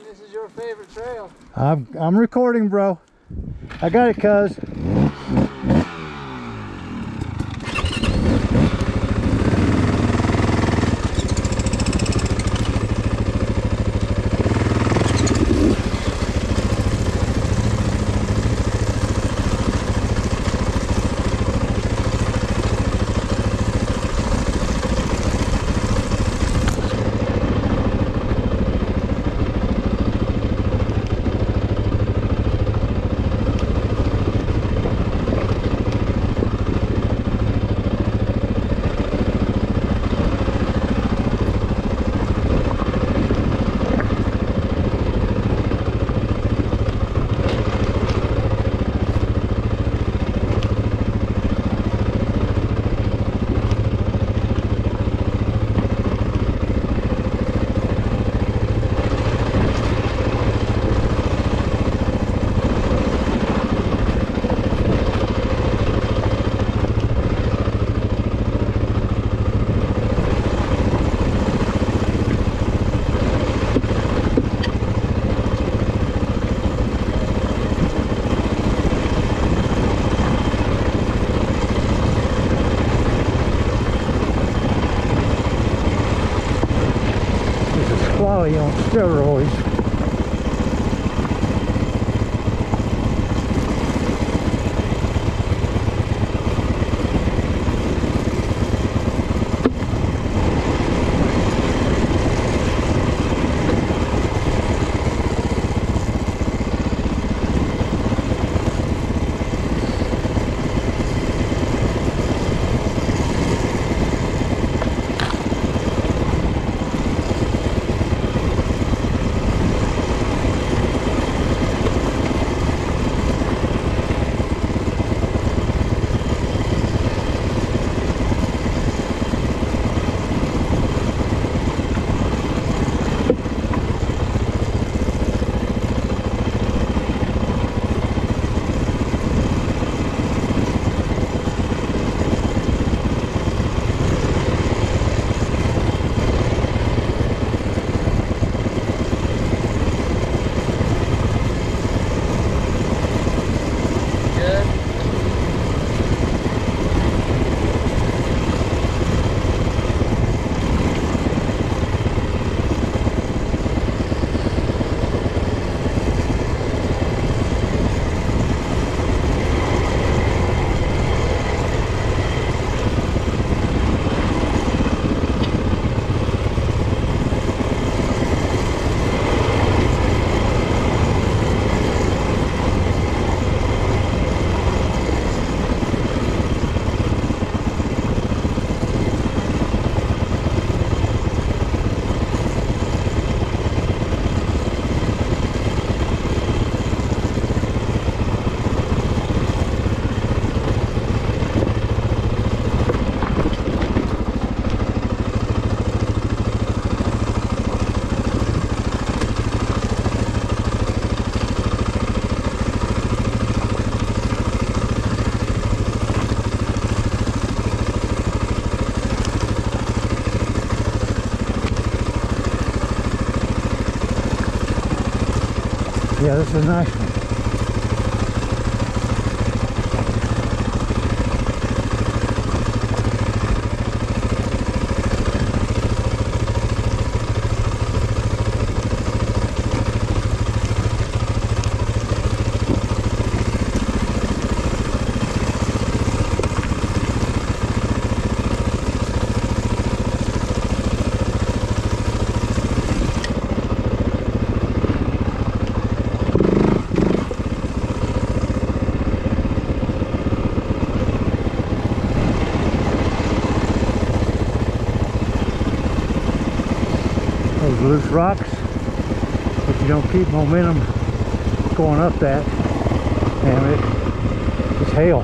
This is your favorite trail. I'm, I'm recording, bro. I got it, cuz. Squally on steroids. Yeah, this is nice loose rocks, if you don't keep momentum going up that, damn it, it's hail.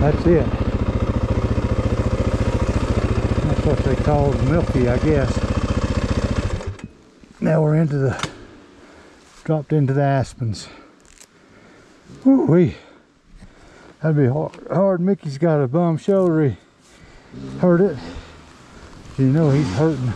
That's it. That's what they call milky, I guess. Now we're into the, dropped into the aspens. Ooh wee. That'd be hard. hard. Mickey's got a bum shoulder. Hurt it? You know he's hurting.